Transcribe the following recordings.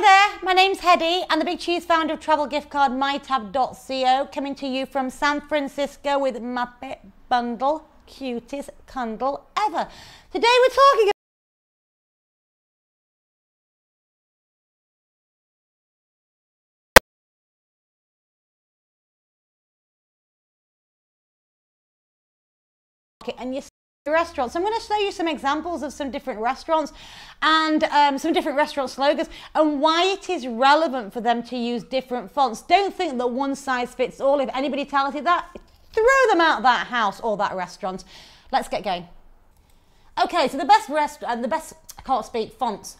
there, my name's Hedy. I'm the Big Cheese founder of travel gift card mytab.co, coming to you from San Francisco with Muppet Bundle, cutest cundle ever. Today we're talking and you restaurants. I'm going to show you some examples of some different restaurants and um, some different restaurant slogans and why it is relevant for them to use different fonts. Don't think that one size fits all. If anybody tells you that, throw them out that house or that restaurant. Let's get going. Okay, so the best restaurant, the best, I can't speak, fonts.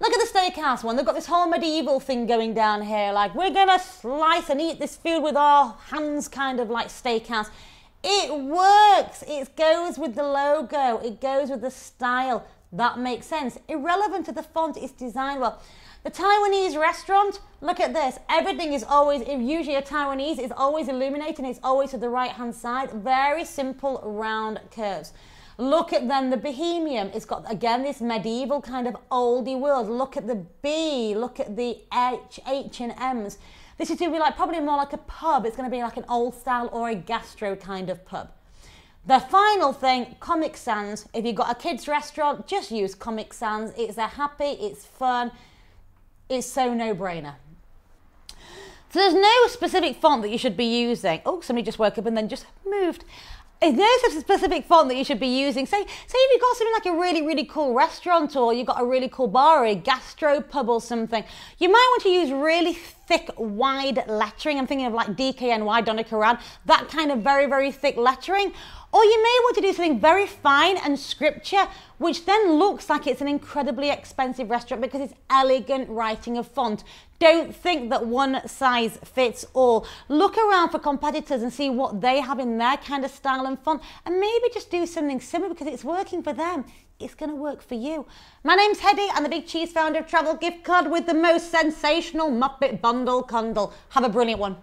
Look at the steakhouse one. They've got this whole medieval thing going down here. Like, we're going to slice and eat this food with our hands, kind of like steakhouse. It works. It goes with the logo. It goes with the style. That makes sense. Irrelevant to the font, it's designed well. The Taiwanese restaurant, look at this. Everything is always, usually a Taiwanese, is always illuminating. It's always to the right hand side. Very simple round curves. Look at then the Bohemian. It's got, again, this medieval kind of oldie world. Look at the B. Look at the H, H and M's. This is going to be like probably more like a pub. It's going to be like an old style or a gastro kind of pub. The final thing, Comic Sans. If you've got a kids restaurant, just use Comic Sans. It's a happy, it's fun, it's so no-brainer. So there's no specific font that you should be using. Oh, somebody just woke up and then just moved. Is there a specific font that you should be using? Say, say if you've got something like a really, really cool restaurant or you've got a really cool bar or a gastro pub or something, you might want to use really thick, wide lettering. I'm thinking of like DKNY, Donna Karan, that kind of very, very thick lettering. Or you may want to do something very fine and scripture, which then looks like it's an incredibly expensive restaurant because it's elegant writing of font. Don't think that one size fits all. Look around for competitors and see what they have in their kind of style and font, and maybe just do something similar because it's working for them. It's going to work for you. My name's Hedy. I'm the Big Cheese founder of Travel Gift Card with the most sensational Muppet Bundle Cundle. Have a brilliant one.